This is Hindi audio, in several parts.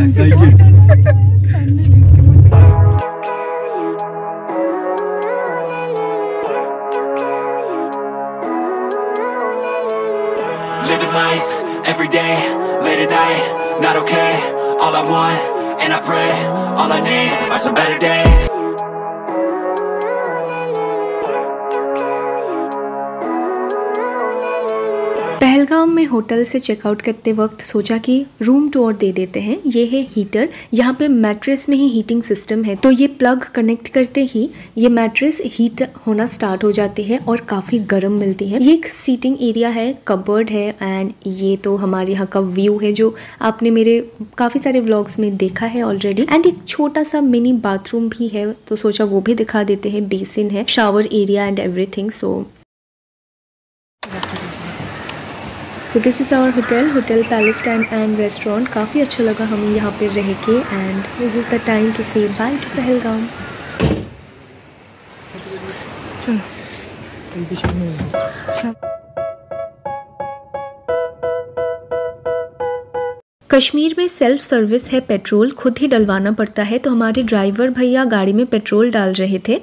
Living life, every day, late at night, not okay All I want, and I pray, all I need are some better days Pahalgam में होटल से चेकआउट करते वक्त सोचा कि रूम टूर दे देते हैं। ये है हीटर यहाँ पे मैट्रेस में ही हीटिंग सिस्टम है। तो ये प्लग कनेक्ट करते ही ये मैट्रेस हीट होना स्टार्ट हो जाती है और काफ़ी गर्म मिलती है। ये एक सीटिंग एरिया है कबर्ड है एंड ये तो हमारे यहाँ का व्यू है जो आपने मेरे काफ़ी सारे व्लॉग्स में देखा है ऑलरेडी एंड एक छोटा सा मिनी बाथरूम भी है तो सोचा वो भी दिखा देते हैं। बेसिन है shower area and everything so so this is our hotel hotel Palestine and restaurant काफ़ी अच्छा लगा हमें यहाँ पे रह के and this is the time to say bye to Pahalgam Kashmir में सेल्फ सर्विस है, पेट्रोल खुद ही डलवाना पड़ता है तो हमारे ड्राइवर भैया गाड़ी में पेट्रोल डाल रहे थे।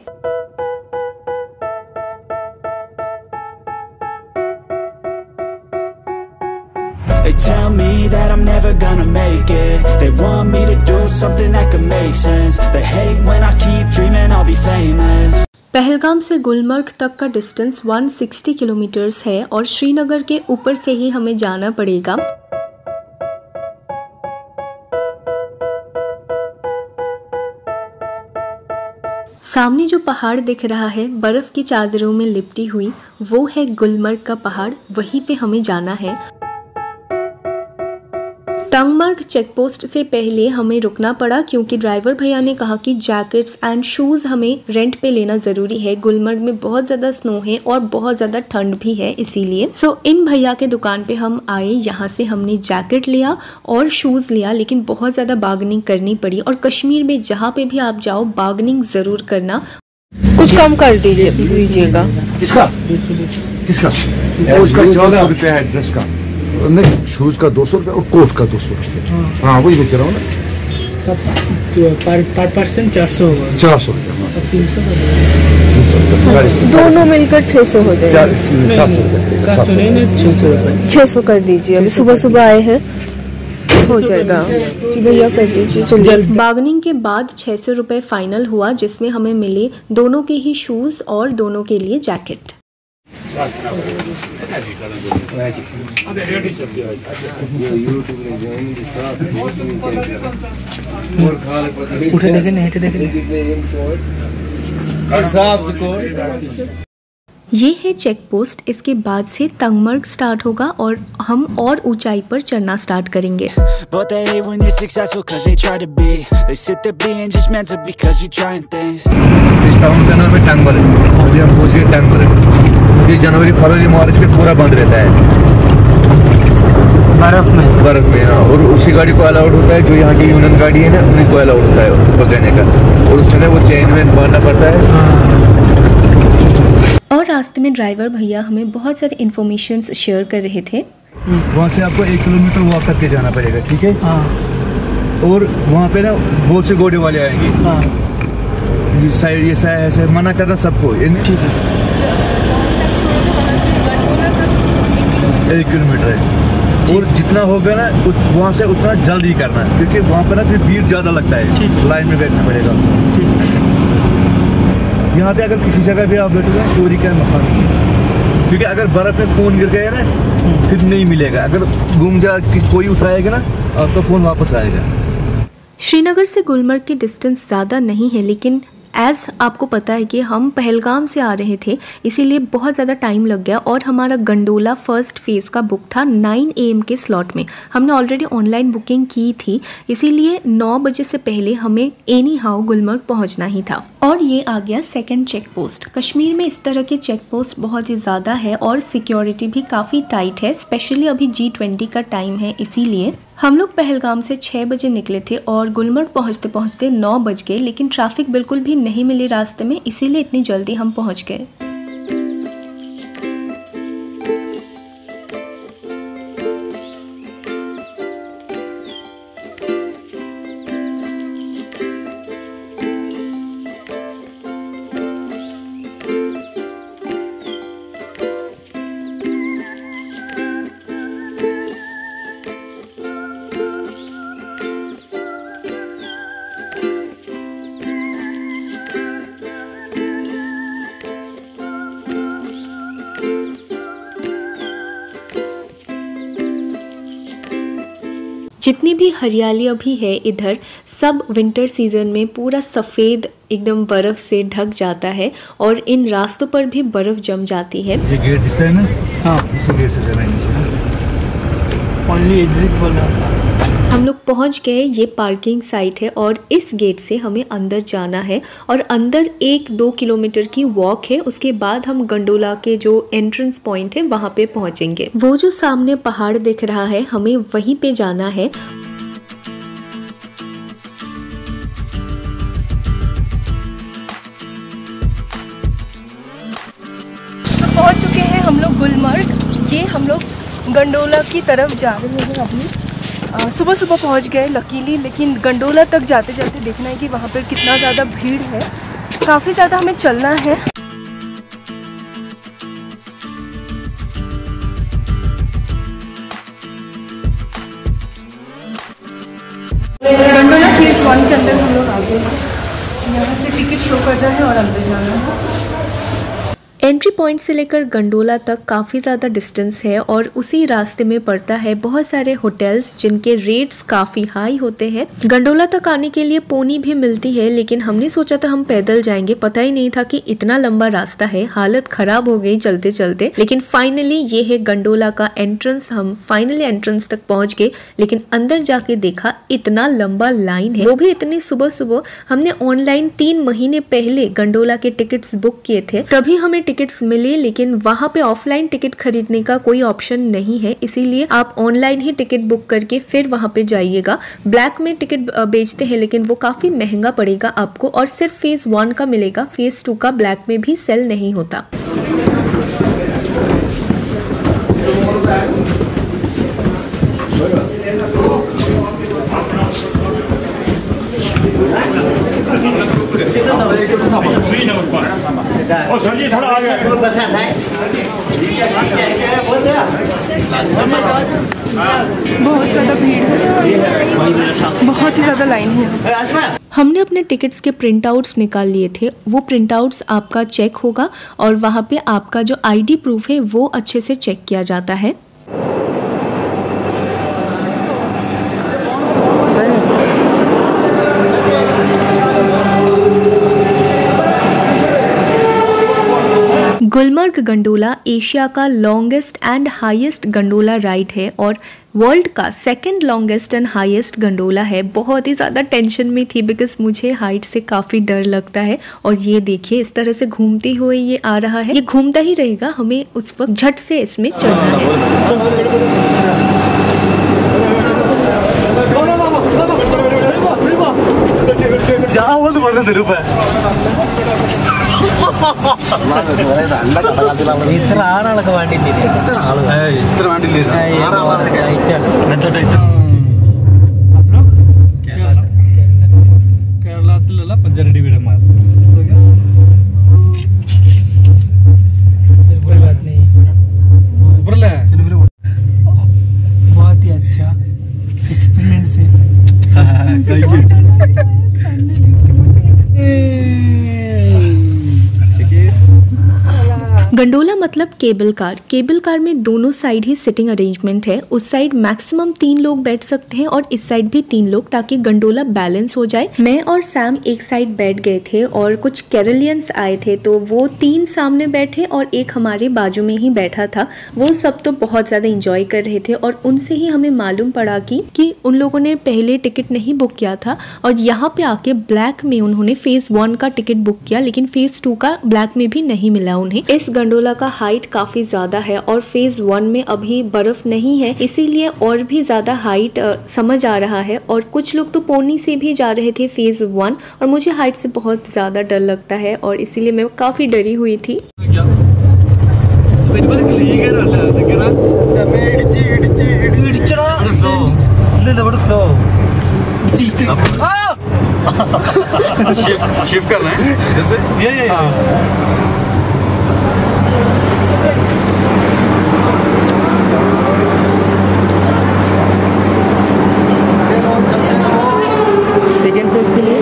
Me that I'm never gonna make it They want me to do something that could make sense They hate when I keep dreaming I'll be famous Pahalgam से गुलमर्ग तक का डिस्टेंस 160 किलोमीटर्स है और श्रीनगर के ऊपर से ही हमें जाना पड़ेगा सामने जो पहाड़ दिख रहा है बर्फ़ की चादरों में लिपटी हुई वो है गुलमर्ग का पहाड़ वहीं पे हमें जाना है तंगमर्ग चेक पोस्ट से पहले हमें रुकना पड़ा क्योंकि ड्राइवर भैया ने कहा कि जैकेट्स एंड शूज़ हमें रेंट पे लेना ज़रूरी है। गुलमर्ग में बहुत ज़्यादा स्नो है और बहुत ज़्यादा ठंड भी है इसीलिए। सो so, इन भैया के दुकान पे हम आए यहाँ से हमने जैकेट लिया और शूज़ लिया लेकिन बहुत ज़्यादा बार्गनिंग करनी पड़ी और कश्मीर में जहाँ पे भी आप जाओ बार्गनिंग ज़रूर करना। कुछ कम कर दीजिएगा किसका? किसका? उसका चौदह रुपया है ड्रेस का। नहीं शूज़ का दो सौ रुपया और कोट का दो सौ रुपया। हाँ। वही मैं कह रहा हूँ ना। पर पर पर्सन चार सौ चार सौ रुपया तीन सौ दोनों मिलकर 600 हो जाएगा। सात सौ रुपया सात सात सौ सौ नहीं ना छः सौ रुपये। 600 कर दीजिए अभी सुबह सुबह आए हैं। हो जाएगा। जी भैया कर दीजिए बार्गनिंग के बाद छः सौ रुपये फाइनल हुआ जिसमें हमें मिले दोनों के ही शूज़ और दोनों के लिए जैकेट उठे देखे नहीं उठे देखे। ये है चेक पोस्ट इसके बाद से तंगमर्ग स्टार्ट होगा और हम और ऊंचाई पर चढ़ना स्टार्ट करेंगे। है। जनवरी फरवरी मार्च में पूरा बंद रहता है। बर्फ़ में। बर्फ़ में हाँ। और उसी गाड़ी को अलाउड होता है जो यहाँ की यूनियन गाड़ी है ना उन्हीं को अलाउड होता है ऊपर जाने का। और उसमें ना वो चेन वेन बांधना पड़ता है। और रास्ते में ड्राइवर भैया हमें बहुत सारे इन्फॉर्मेशन शेयर कर रहे थे। वहाँ से आपको एक किलोमीटर वॉक करके जाना पड़ेगा ठीक है? हाँ। और वहाँ पे ना बहुत से घोड़े वाले आएँगे। हाँ। ये साइड ये साइड ऐसे मना करना सबको ठीक है। एक किलोमीटर है। और जितना होगा ना वहाँ से उतना जल्दी करना है क्योंकि वहाँ पर ना फिर भीड़ ज़्यादा लगता है। लाइन में बैठना पड़ेगा। यहाँ पे अगर किसी जगह भी आप बैठोगे, चोरी का मसला नहीं है। क्योंकि अगर बर्फ़ में फ़ोन गिर गया ना, फिर नहीं मिलेगा। अगर गुम जा कोई उठाएगा ना, आपका फ़ोन वापस आएगा। श्रीनगर से गुलमर्ग की डिस्टेंस ज़्यादा नहीं है, लेकिन एज़ आपको पता है कि हम पहलगाम से आ रहे थे, इसीलिए बहुत ज़्यादा टाइम लग गया और हमारा गंडोला फ़र्स्ट फ़ेज़ का बुक था 9 एम के स्लॉट में। हमने ऑलरेडी ऑनलाइन बुकिंग की थी, इसीलिए 9 बजे से पहले हमें एनी हाउ गुलमर्ग पहुँचना ही था। और ये आ गया सेकंड चेक पोस्ट कश्मीर में इस तरह के चेक पोस्ट बहुत ही ज़्यादा है और सिक्योरिटी भी काफ़ी टाइट है स्पेशली अभी जी ट्वेंटी का टाइम है, इसीलिए हम लोग पहलगाम से छः बजे निकले थे और गुलमर्ग पहुँचते पहुँचते नौ बज गए, लेकिन ट्रैफ़िक बिल्कुल भी नहीं मिली रास्ते में, इसीलिए इतनी जल्दी हम पहुँच गए। जितनी भी हरियाली अभी है इधर सब विंटर सीज़न में पूरा सफ़ेद एकदम बर्फ़ से ढक जाता है और इन रास्तों पर भी बर्फ़ जम जाती है। ये गेट दिखता है ना? हाँ। इसी गेट से ओनली एग्जिट बोल था। हम लोग पहुँच गए ये पार्किंग साइट है और इस गेट से हमें अंदर जाना है और अंदर एक दो किलोमीटर की वॉक है उसके बाद हम गंडोला के जो एंट्रेंस पॉइंट है वहाँ पे पहुँचेंगे। वो जो सामने पहाड़ दिख रहा है हमें वहीं पे जाना है। तो पहुँच चुके हैं हम लोग गुलमर्ग। ये हम लोग गंडोला की तरफ़ जा रहे हैं अभी। सुबह सुबह पहुँच गए लकीली, लेकिन गंडोला तक जाते जाते देखना है कि वहाँ पर कितना ज़्यादा भीड़ है। काफ़ी ज़्यादा हमें चलना है। गंडोला वन के अंदर हम लोग आ गए हैं। यहाँ से टिकट शो करना है और अंदर जाना है। एंट्री पॉइंट से लेकर गंडोला तक काफ़ी ज़्यादा डिस्टेंस है और उसी रास्ते में पड़ता है बहुत सारे होटल्स जिनके रेट्स काफ़ी हाई होते हैं। गंडोला तक आने के लिए पोनी भी मिलती है, लेकिन हमने सोचा था हम पैदल जाएँगे। पता ही नहीं था कि इतना लंबा रास्ता है, हालत ख़राब हो गई चलते चलते लेकिन फाइनली ये है गंडोला का एंट्रेंस हम फाइनली एंट्रेंस तक पहुँच गए, लेकिन अंदर जाके देखा इतना लंबा लाइन है। वो भी इतनी सुबह सुबह हमने ऑनलाइन तीन महीने पहले गंडोला के टिकट्स बुक किए थे। तभी हमें टिकट्स मिले, लेकिन वहाँ पे ऑफलाइन टिकट खरीदने का कोई ऑप्शन नहीं है। इसीलिए आप ऑनलाइन ही टिकट बुक करके फिर वहाँ पे जाइएगा। ब्लैक में टिकट बेचते हैं, लेकिन वो काफ़ी महँगा पड़ेगा आपको और सिर्फ़ फ़ेज़ वन का मिलेगा। फ़ेज़ टू का ब्लैक में भी सेल नहीं होता। बहुत ज़्यादा भीड़ है बहुत ही ज़्यादा लाइन है हमने अपने टिकट्स के प्रिंट आउट्स निकाल लिए थे। वो प्रिंट आउट्स आपका चेक होगा और वहाँ पे आपका जो आईडी प्रूफ है, वो अच्छे से चेक किया जाता है। गुलमर्ग गंडोला एशिया का longest and highest gondola ride है और वर्ल्ड का second longest and highest gondola है। बहुत ही ज़्यादा टेंशन में थी बिकॉज़ मुझे हाइट से काफ़ी डर लगता है और ये देखिए, इस तरह से घूमते हुए ये आ रहा है। ये घूमता ही रहेगा, हमें उस वक्त झट से इसमें चढ़ना है। ഇത്ര ആളൊക്കെ വേണ്ടിയിട്ടില്ല ഏയ്, ഇത്ര വേണ്ടില്ലേ എന്താ ടൈറ്റ് കേരളത്തിലുള്ള പഞ്ചാരടി വീടന്മാർ कोई बात नहीं ऊपर ले बहुत ही अच्छा एक्सपीरियंस है गंडोला मतलब केबल कार। केबल कार में दोनों साइड ही सिटिंग अरेंजमेंट है। उस साइड मैक्सिमम तीन लोग बैठ सकते हैं और इस साइड भी तीन लोग ताकि गंडोला बैलेंस हो जाए। मैं और सैम एक साइड बैठ गए थे और कुछ कैरलियंस आए थे तो वो तीन सामने बैठे और एक हमारे बाजू में ही बैठा था। वो सब तो बहुत ज़्यादा इंजॉय कर रहे थे और उनसे ही हमें मालूम पड़ा कि, कि उन लोगों ने पहले टिकट नहीं बुक किया था और यहाँ पे आके ब्लैक में उन्होंने फ़ेज़ वन का टिकट बुक किया लेकिन फ़ेज़ टू का ब्लैक में भी नहीं मिला उन्हें। इस गंडोला का हाइट काफ़ी ज़्यादा है और फ़ेज़ वन में अभी बर्फ़ नहीं है इसीलिए और भी ज़्यादा हाइट समझ आ रहा है और कुछ लोग तो पोनी से भी जा रहे थे फ़ेज़ वन और मुझे हाइट से बहुत ज़्यादा डर लगता है और इसीलिए मैं काफ़ी डरी हुई थी। शिफ्ट शिफ्ट करना है? जैसे? ये ये सेकेंड पेज के लिए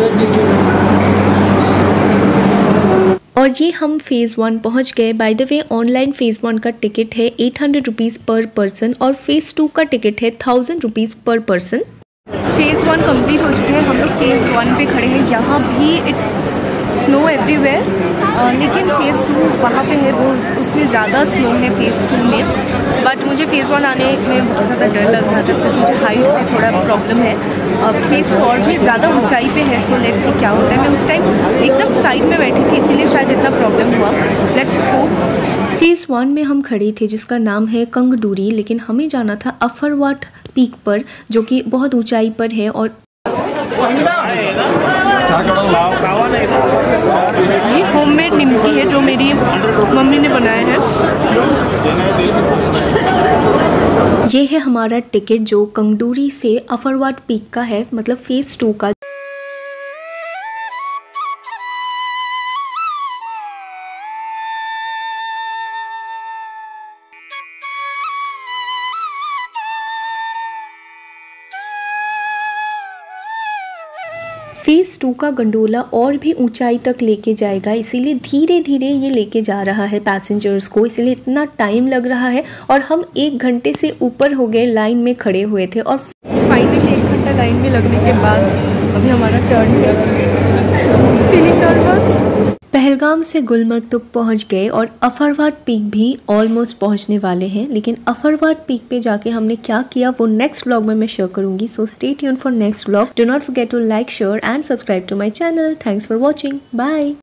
और ये हम फ़ेज़ वन पहुँच गए। By the way online phase one का टिकट है eight hundred rupees per person और फ़ेज़ टू का टिकट है thousand rupees per person phase one complete हो चुके हैं। हम लोग फ़ेज़ वन पे खड़े हैं। जहाँ भी इट्स स्नो एवरीवेयर लेकिन फ़ेज़ टू वहाँ पे है। वो उसमें ज़्यादा स्नो है फ़ेज़ टू में। बट मुझे फ़ेज़ वन आने में बहुत ज़्यादा डर लग रहा था बिकॉज़ मुझे हाइट में थोड़ा प्रॉब्लम है। फ़ेज़ फोर भी ज़्यादा ऊंचाई पे है सो लेट्स सी क्या होता है। मैं उस टाइम एकदम साइड में बैठी थी इसीलिए शायद इतना प्रॉब्लम हुआ। लेट्स होप फ़ेज़ वन में हम खड़े थे जिसका नाम है कंगडूरी लेकिन हमें जाना था अफरवाट पीक पर जो कि बहुत ऊंचाई पर है और ये होममेड निमकी है जो मेरी मम्मी ने बनाया है। ये है हमारा टिकट जो कंगडूरी से अफरवाट पीक का है मतलब फ़ेज़ टू का। फ़ेज़ टू का गंडोला और भी ऊंचाई तक लेके जाएगा, इसीलिए धीरे धीरे ये लेके जा रहा है पैसेंजर्स को, इसलिए इतना टाइम लग रहा है और हम एक घंटे से ऊपर हो गए लाइन में खड़े हुए थे और फाइनली एक घंटा लाइन में लगने के बाद अभी हमारा टर्न फीलिंग नर्वस पहलगाम से गुलमर्ग तो पहुँच गए और अफरवाट पीक भी ऑलमोस्ट पहुँचने वाले हैं। लेकिन अफरवाट पीक पे जाके हमने क्या किया, वो नेक्स्ट व्लॉग में मैं शेयर करूँगी। So stay tune for next vlog do not forget to like share and subscribe to my channel thanks for watching bye